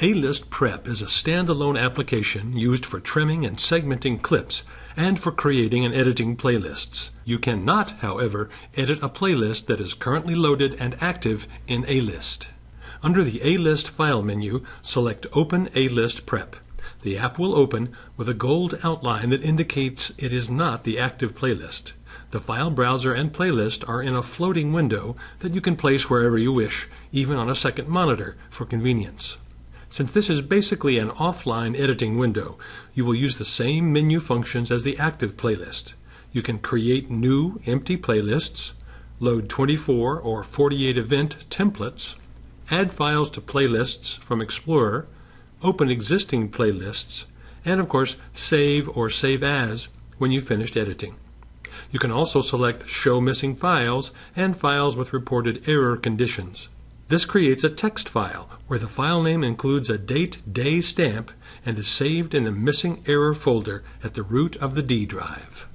A-List Prep is a standalone application used for trimming and segmenting clips and for creating and editing playlists. You cannot, however, edit a playlist that is currently loaded and active in A-List. Under the A-List file menu, select Open A-List Prep. The app will open with a gold outline that indicates it is not the active playlist. The file browser and playlist are in a floating window that you can place wherever you wish, even on a second monitor for convenience. Since this is basically an offline editing window, you will use the same menu functions as the active playlist. You can create new empty playlists, load 24 or 48 event templates, add files to playlists from Explorer, open existing playlists, and of course save or save as when you've finished editing. You can also select Show Missing Files and Files with Reported Error Conditions. This creates a text file where the file name includes a date day stamp and is saved in the missing error folder at the root of the D drive.